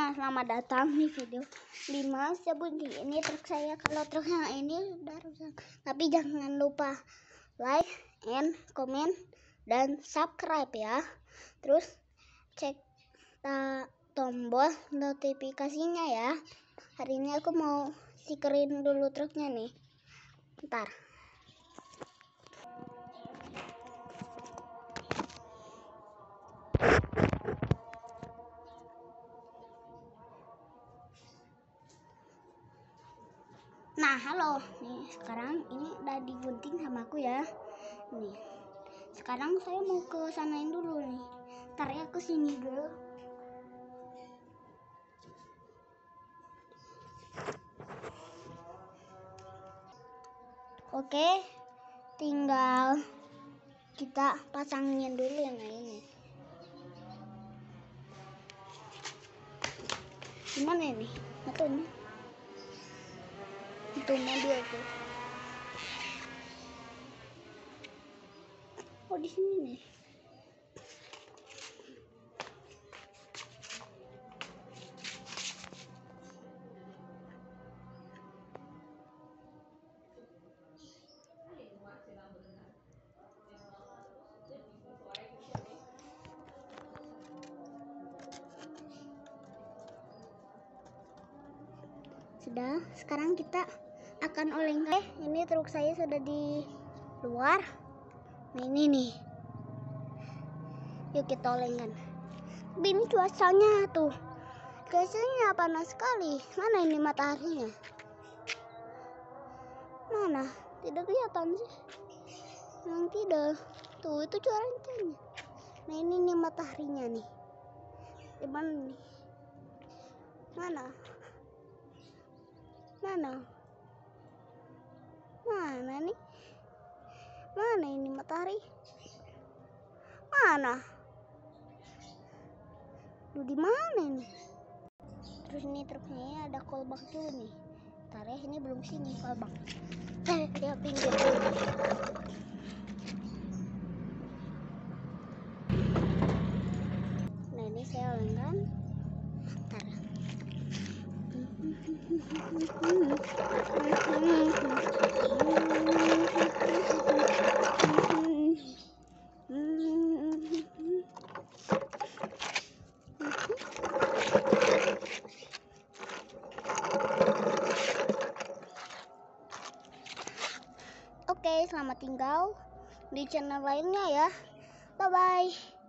Nah, selamat datang di video 5 sebunyi. Ini truk saya. Kalau truk yang ini sudah rusak. Tapi jangan lupa like and comment dan subscribe ya. Terus cek tombol notifikasinya ya. Hari ini aku mau sikerin dulu truknya nih. Ntar. Nah, halo. Nih, sekarang ini udah digunting sama aku ya. Nih. Sekarang saya mau ke sanain dulu nih. Ntar ya ke sini dulu. Oke, tinggal kita pasangin dulu yang ini. Gimana ini? Atau ini? Itu mobil tuh. Oh di sini nih. Sudah, sekarang kita akan oleng eh ini truk saya sudah di luar. Nah ini nih. Yuk kita olengkan. Ini cuacanya tuh. Cuacanya panas sekali. Mana ini mataharinya? Mana? Tidak kelihatan sih. Memang tidak. Tuh itu cuacanya. Nah ini nih mataharinya nih. Di mana nih? Mana? Mana? Mana nih? Mana ini matahari? Mana? Lu di mana ini? Terus ini truknya ada kolbak tuh nih. Ntar ya ini belum sini kolbak. Eh, dia pinggir. Oke, selamat tinggal di channel lainnya ya. Bye bye.